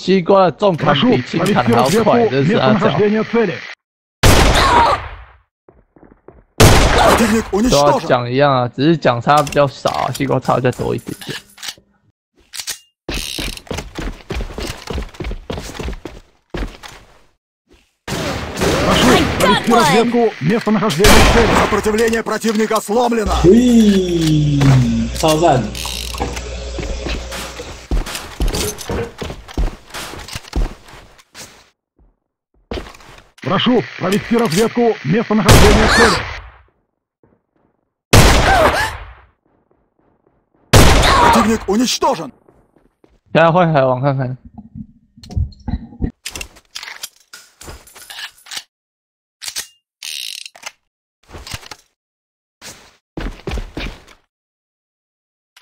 西瓜的重砍 Прошу 比轻砍 провести 还要 разведку 快，这是阿角。 местонахождения цели. Противник 都要 уничтожен. 讲一样啊，只是讲差比较少啊，西瓜差比较多一点点。 Прошу провести разведку местонахождения цели. Сопротивление противника сломлено. 嘿， Прошу провести разведку местонахождения цели. Противник уничтожен! Я хочу хайван, хайван.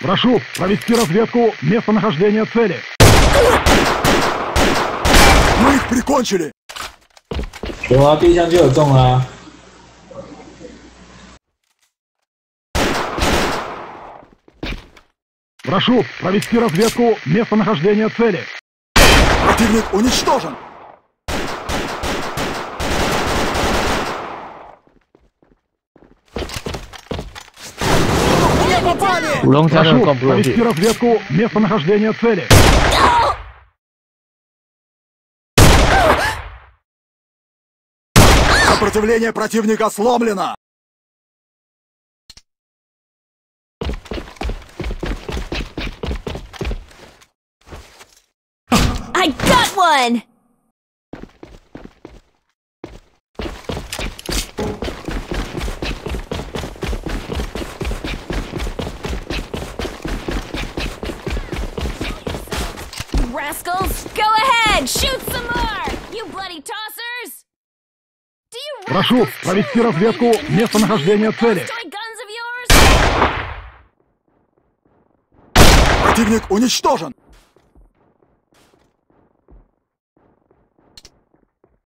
Прошу провести разведку местонахождения цели. Мы их прикончили! 有啊，第一枪就有中啊。 Прошу провести разведку местонахождения цели. Противник уничтожен. Не попали! 五龙枪真的 Прошу 攻不过 провести 去。 разведку местонахождения цели. Сопротивление противника сломлено. I got one! Rascals! Go ahead! Shoot some more! You bloody tossers! Прошу провести разведку местонахождения цели. Противник уничтожен.